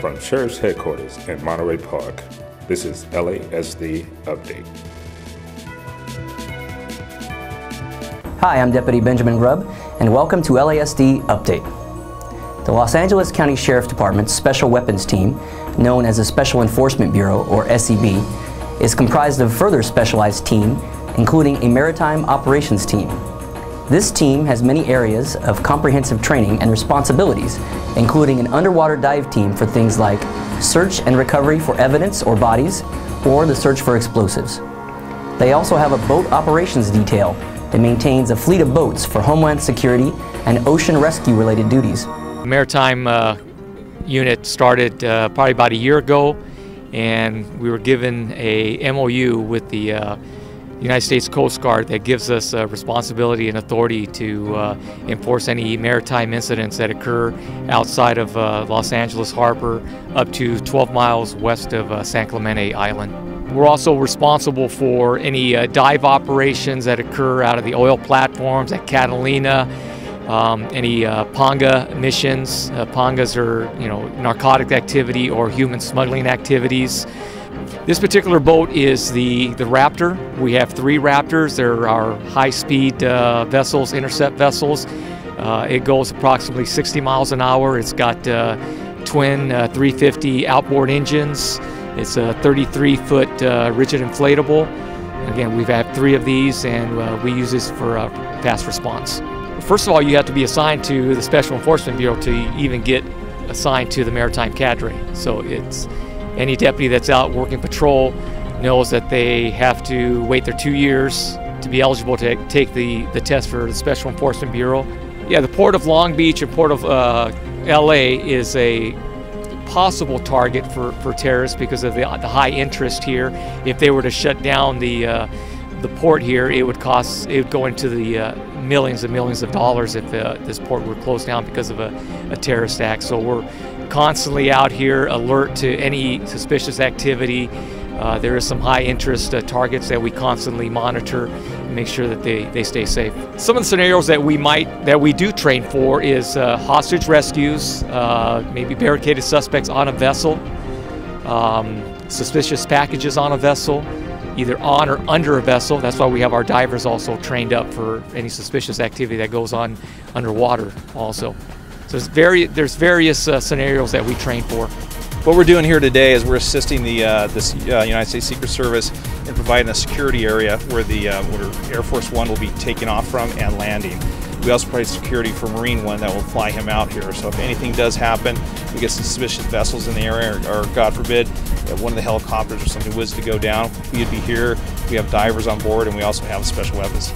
From Sheriff's Headquarters in Monterey Park, this is LASD Update. Hi, I'm Deputy Benjamin Grubb, and welcome to LASD Update. The Los Angeles County Sheriff Department's Special Weapons Team, known as the Special Enforcement Bureau, or SEB, is comprised of further specialized team, including a Maritime Operations Team. This team has many areas of comprehensive training and responsibilities, including an underwater dive team for things like search and recovery for evidence or bodies, or the search for explosives. They also have a boat operations detail that maintains a fleet of boats for homeland security and ocean rescue related duties. Maritime uh, unit started uh, probably about a year ago, and we were given a MOU with the uh, United States Coast Guard that gives us uh, responsibility and authority to uh, enforce any maritime incidents that occur outside of uh, Los Angeles Harbor up to 12 miles west of San Clemente Island. We're also responsible for any uh, dive operations that occur out of the oil platforms at Catalina, um, any uh, panga missions. pangas are, you know, narcotic activity or human smuggling activities. This particular boat is the, the Raptor. We have three Raptors. They're our high-speed uh, vessels, intercept vessels. Uh, it goes approximately 60 miles an hour. It's got uh, twin uh, 350 outboard engines. It's a 33-foot uh, rigid inflatable. Again, we've had three of these, and uh, we use this for fast response. First of all, you have to be assigned to the Special Enforcement Bureau to even get assigned to the Maritime Cadre. So it's any deputy that's out working patrol knows that they have to wait their two years to be eligible to take the, the test for the Special Enforcement Bureau. Yeah, the Port of Long Beach and Port of uh, LA is a possible target for, for terrorists because of the, the high interest here. If they were to shut down the uh, the port here, it would cost it would go into the uh, millions and millions of dollars if uh, this port were closed down because of a, a terrorist act. So we're constantly out here alert to any suspicious activity. Uh, there is some high interest uh, targets that we constantly monitor and make sure that they, they stay safe. Some of the scenarios that we might that we do train for is uh, hostage rescues, uh, maybe barricaded suspects on a vessel, um, suspicious packages on a vessel, either on or under a vessel. That's why we have our divers also trained up for any suspicious activity that goes on underwater also. So there's, very, there's various uh, scenarios that we train for. What we're doing here today is we're assisting the uh, uh, United States Secret Service in providing a security area where the uh, where Air Force One will be taking off from and landing. We also provide security for Marine One that will fly him out here. So if anything does happen, we get some suspicious vessels in the area, or, or God forbid, one of the helicopters or something was to go down, we'd be here. We have divers on board, and we also have special weapons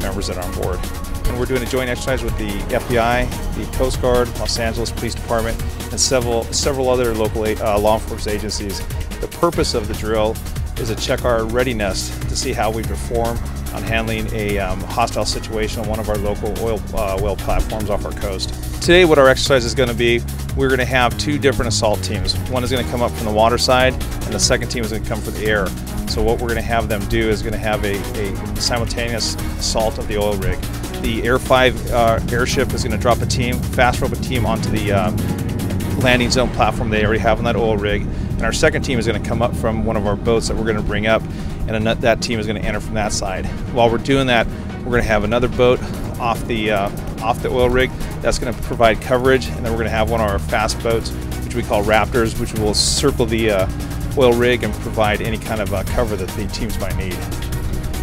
members that are on board. And we're doing a joint exercise with the FBI, the Coast Guard, Los Angeles Police Department, and several several other local uh, law enforcement agencies. The purpose of the drill is to check our readiness to see how we perform on handling a um, hostile situation on one of our local oil uh, well platforms off our coast. Today what our exercise is going to be, we're going to have two different assault teams. One is going to come up from the water side and the second team is going to come from the air. So what we're going to have them do is going to have a, a simultaneous assault of the oil rig. The Air 5 uh, airship is going to drop a team, fast rope a team onto the uh, landing zone platform they already have on that oil rig. And our second team is going to come up from one of our boats that we're going to bring up, and that team is going to enter from that side. While we're doing that, we're going to have another boat off the uh, off the oil rig that's going to provide coverage, and then we're going to have one of our fast boats, which we call Raptors, which will circle the uh, oil rig and provide any kind of uh, cover that the teams might need.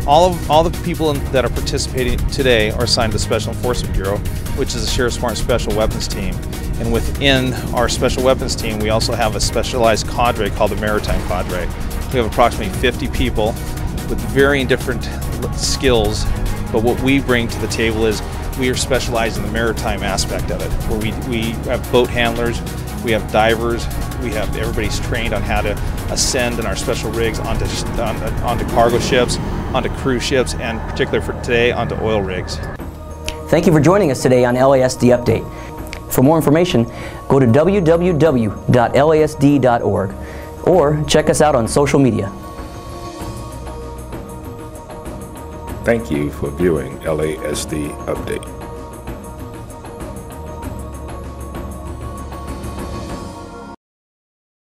All of all the people in, that are participating today are assigned to the Special Enforcement Bureau, which is a Sheriff's Smart Special Weapons Team. And within our Special Weapons Team, we also have a specialized cadre called the Maritime Cadre. We have approximately 50 people with varying different skills, but what we bring to the table is we are specialized in the maritime aspect of it, where we, we have boat handlers, we have divers, we have everybody's trained on how to ascend in our special rigs onto, onto, onto cargo ships, onto cruise ships, and particularly for today, onto oil rigs. Thank you for joining us today on LASD Update. For more information, go to www.lasd.org or check us out on social media. Thank you for viewing LASD Update.